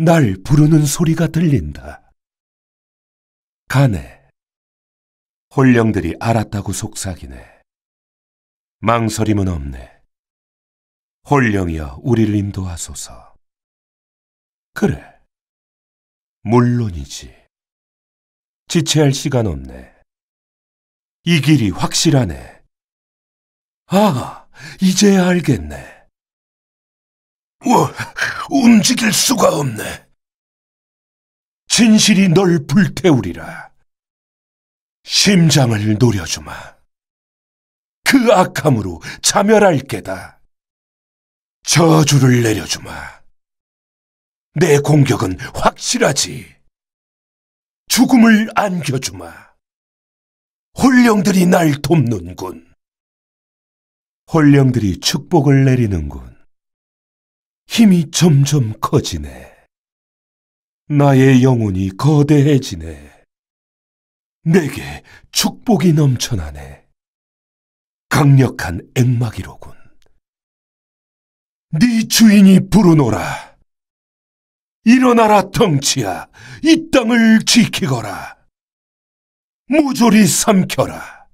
날 부르는 소리가 들린다. 가네. 홀령들이 알았다고 속삭이네. 망설임은 없네. 홀령이여 우리를 인도하소서. 그래. 물론이지. 지체할 시간 없네. 이 길이 확실하네. 아, 이제야 알겠네. 와, 움직일 수가 없네. 진실이 널 불태우리라. 심장을 노려주마. 그 악함으로 자멸할 게다. 저주를 내려주마. 내 공격은 확실하지. 죽음을 안겨주마. 홀령들이 날 돕는군. 홀령들이 축복을 내리는군. 힘이 점점 커지네. 나의 영혼이 거대해지네. 내게 축복이 넘쳐나네. 강력한 앵마기로군. 네 주인이 부르노라. 일어나라 덩치야, 이 땅을 지키거라. 무조리 삼켜라.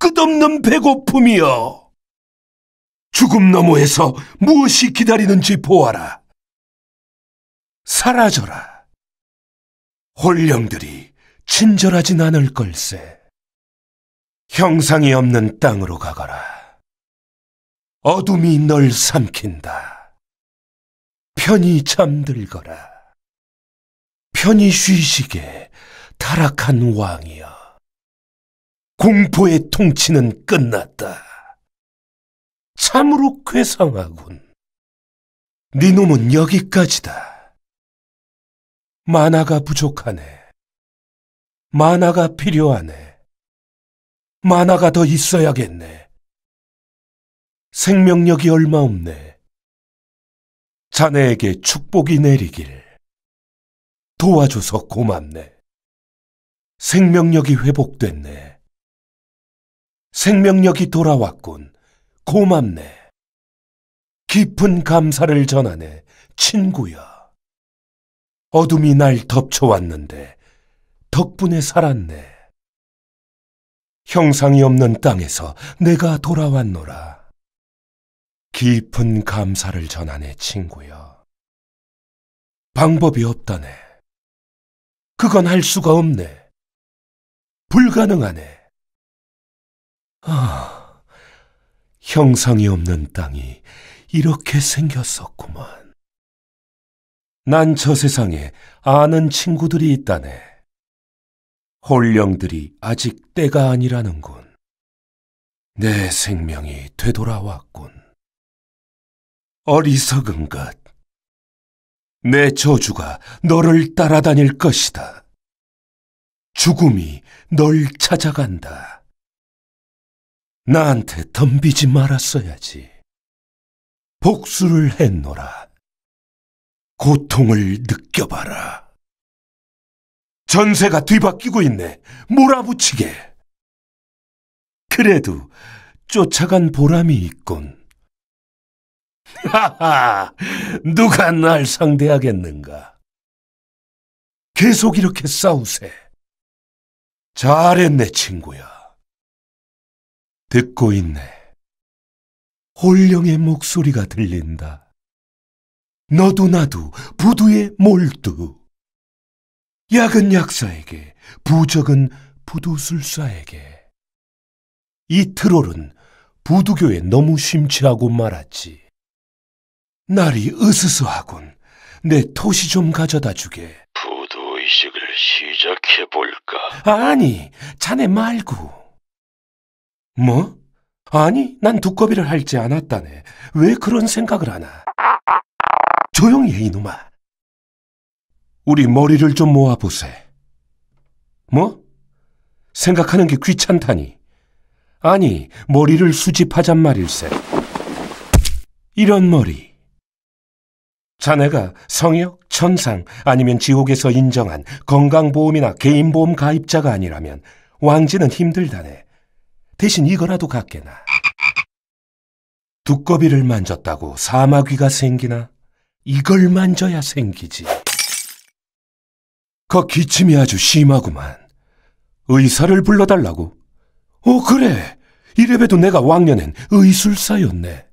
끝없는 배고픔이여. 죽음 너머에서 무엇이 기다리는지 보아라. 사라져라. 홀령들이 친절하진 않을 걸세. 형상이 없는 땅으로 가거라. 어둠이 널 삼킨다. 편히 잠들거라. 편히 쉬시게 타락한 왕이여. 공포의 통치는 끝났다. 참으로 괴상하군. 네 놈은 여기까지다. 만화가 부족하네. 만화가 필요하네. 만화가 더 있어야겠네. 생명력이 얼마 없네. 자네에게 축복이 내리길. 도와줘서 고맙네. 생명력이 회복됐네. 생명력이 돌아왔군. 고맙네. 깊은 감사를 전하네, 친구야. 어둠이 날 덮쳐왔는데 덕분에 살았네. 형상이 없는 땅에서 내가 돌아왔노라. 깊은 감사를 전하네, 친구여. 방법이 없다네. 그건 할 수가 없네. 불가능하네. 아, 형상이 없는 땅이 이렇게 생겼었구만. 난 저 세상에 아는 친구들이 있다네. 홀령들이 아직 때가 아니라는군. 내 생명이 되돌아왔군. 어리석은 것. 내 저주가 너를 따라다닐 것이다. 죽음이 널 찾아간다. 나한테 덤비지 말았어야지. 복수를 했노라. 고통을 느껴봐라. 전세가 뒤바뀌고 있네. 몰아붙이게. 그래도 쫓아간 보람이 있군. 하하, 누가 날 상대하겠는가? 계속 이렇게 싸우세. 잘했네, 친구야. 듣고 있네. 홀령의 목소리가 들린다. 너도 나도 부두의 몰두. 약은 약사에게, 부적은 부두술사에게. 이 트롤은 부두교에 너무 심취하고 말았지. 날이 으스스하군. 내 토시 좀 가져다 주게. 부두 의식을 시작해볼까? 아니, 자네 말고. 뭐? 아니, 난 두꺼비를 할지 않았다네. 왜 그런 생각을 하나? 조용히 해, 이놈아. 우리 머리를 좀 모아보세. 뭐? 생각하는 게 귀찮다니. 아니, 머리를 수집하잔 말일세. 이런 머리. 자네가 성역, 천상 아니면 지옥에서 인정한 건강보험이나 개인보험 가입자가 아니라면 왕지는 힘들다네. 대신 이거라도 갖게나. 두꺼비를 만졌다고 사마귀가 생기나? 이걸 만져야 생기지. 그 기침이 아주 심하구만. 의사를 불러달라고? 어, 그래. 이래봬도 내가 왕년엔 의술사였네.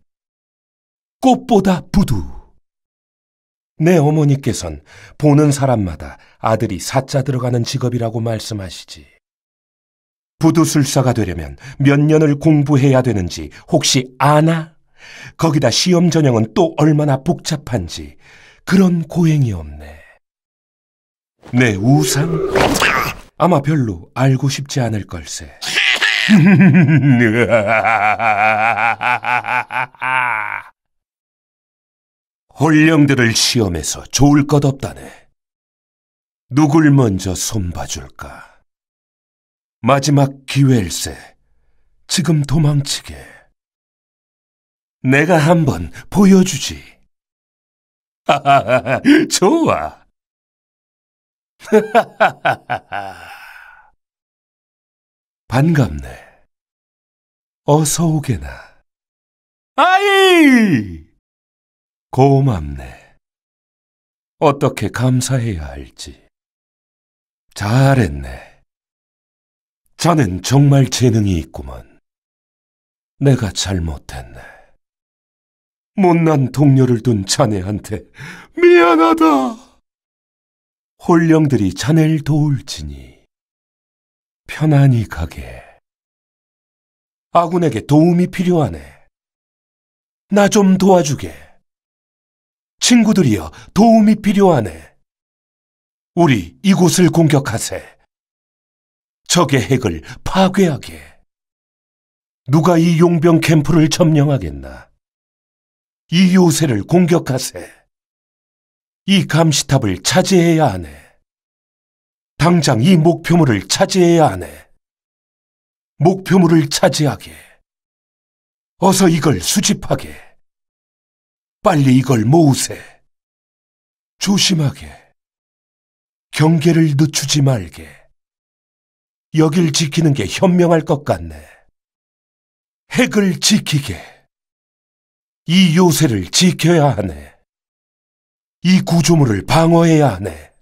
꽃보다 부두. 내 어머니께선 보는 사람마다 아들이 사자 들어가는 직업이라고 말씀하시지. 부두술사가 되려면 몇 년을 공부해야 되는지 혹시 아나? 거기다 시험 전형은 또 얼마나 복잡한지 그런 고행이 없네. 내 우상? 아마 별로 알고 싶지 않을 걸세. 홀령들을 시험해서 좋을 것 없다네. 누굴 먼저 손봐줄까? 마지막 기회일세. 지금 도망치게. 내가 한번 보여주지. 좋아. 반갑네. 어서 오게나. 아이! 고맙네. 어떻게 감사해야 할지. 잘했네. 자넨 정말 재능이 있구먼. 내가 잘못했네. 못난 동료를 둔 자네한테 미안하다. 홀령들이 자네를 도울지니 편안히 가게. 아군에게 도움이 필요하네. 나 좀 도와주게. 친구들이여 도움이 필요하네. 우리 이곳을 공격하세. 적의 핵을 파괴하게. 누가 이 용병 캠프를 점령하겠나? 이 요새를 공격하세. 이 감시탑을 차지해야 하네. 당장 이 목표물을 차지해야 하네. 목표물을 차지하게. 어서 이걸 수집하게. 빨리 이걸 모으세. 조심하게. 경계를 늦추지 말게. 여길 지키는 게 현명할 것 같네. 핵을 지키게. 이 요새를 지켜야 하네. 이 구조물을 방어해야 하네.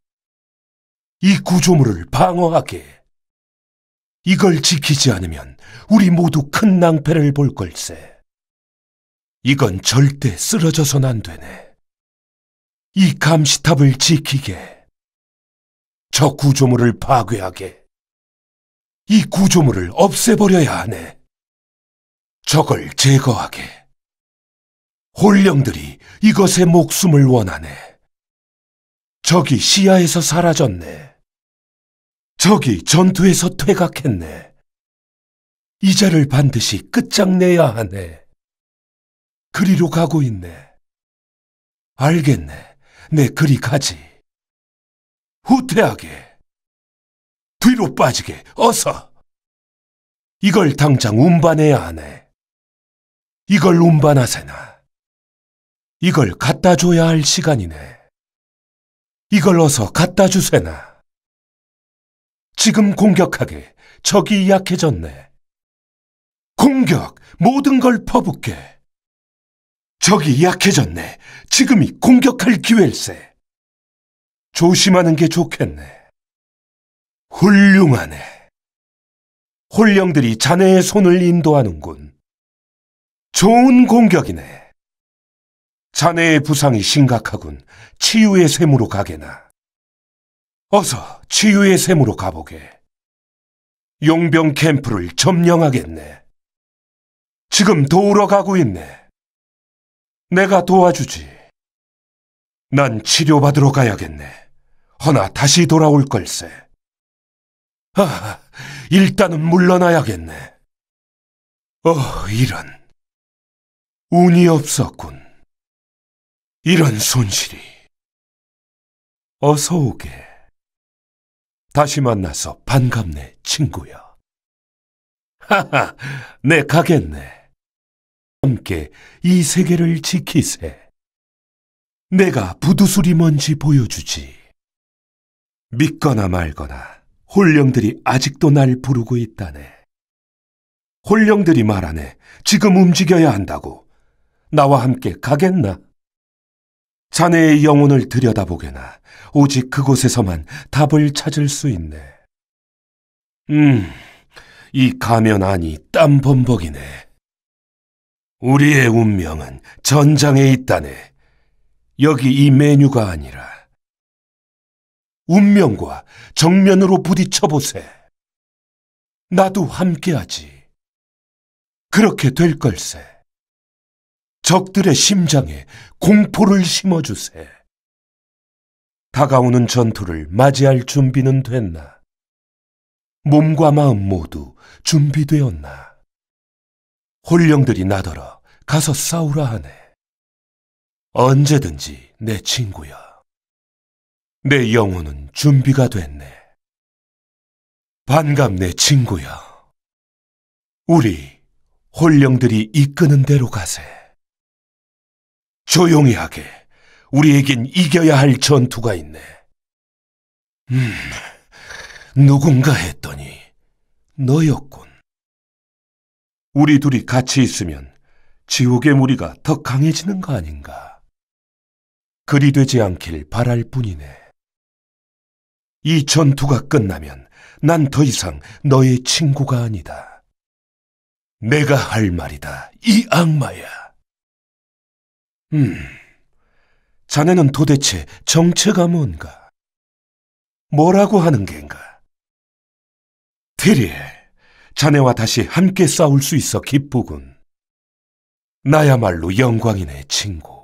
이 구조물을 방어하게. 이걸 지키지 않으면 우리 모두 큰 낭패를 볼 걸세. 이건 절대 쓰러져선 안 되네. 이 감시탑을 지키게. 저 구조물을 파괴하게. 이 구조물을 없애버려야 하네. 저걸 제거하게. 홀령들이 이것의 목숨을 원하네. 적이 시야에서 사라졌네. 적이 전투에서 퇴각했네. 이자를 반드시 끝장내야 하네. 그리로 가고 있네. 알겠네. 내 그리 가지. 후퇴하게. 뒤로 빠지게. 어서. 이걸 당장 운반해야 하네. 이걸 운반하세나. 이걸 갖다 줘야 할 시간이네. 이걸 어서 갖다 주세나. 지금 공격하게 적이 약해졌네. 공격! 모든 걸 퍼붓게. 적이 약해졌네. 지금이 공격할 기회일세. 조심하는 게 좋겠네. 훌륭하네. 홀령들이 자네의 손을 인도하는군. 좋은 공격이네. 자네의 부상이 심각하군. 치유의 샘으로 가게나. 어서 치유의 샘으로 가보게. 용병 캠프를 점령하겠네. 지금 도우러 가고 있네. 내가 도와주지. 난 치료받으러 가야겠네. 허나 다시 돌아올 걸세. 아, 일단은 물러나야겠네. 어, 이런. 운이 없었군. 이런 손실이. 어서 오게. 다시 만나서 반갑네, 친구야. 하하, 내 가겠네. 함께 이 세계를 지키세. 내가 부두술이 뭔지 보여주지. 믿거나 말거나 홀령들이 아직도 날 부르고 있다네. 홀령들이 말하네. 지금 움직여야 한다고. 나와 함께 가겠나? 자네의 영혼을 들여다보게나 오직 그곳에서만 답을 찾을 수 있네. 음, 이 가면 안이 땀 범벅이네. 우리의 운명은 전장에 있다네. 여기 이 메뉴가 아니라 운명과 정면으로 부딪혀 보세. 나도 함께하지. 그렇게 될 걸세. 적들의 심장에 공포를 심어주세. 다가오는 전투를 맞이할 준비는 됐나? 몸과 마음 모두 준비되었나? 홀령들이 나더러 가서 싸우라 하네. 언제든지 내 친구야. 내 영혼은 준비가 됐네. 반갑네, 친구야. 우리 홀령들이 이끄는 대로 가세. 조용히 하게. 우리에겐 이겨야 할 전투가 있네. 음, 누군가 했더니 너였군. 우리 둘이 같이 있으면 지옥의 무리가 더 강해지는 거 아닌가? 그리 되지 않길 바랄 뿐이네. 이 전투가 끝나면 난 더 이상 너의 친구가 아니다. 내가 할 말이다, 이 악마야. 음, 자네는 도대체 정체가 뭔가? 뭐라고 하는 겐가? 티리엘, 자네와 다시 함께 싸울 수 있어 기쁘군. 나야말로 영광이네, 친구.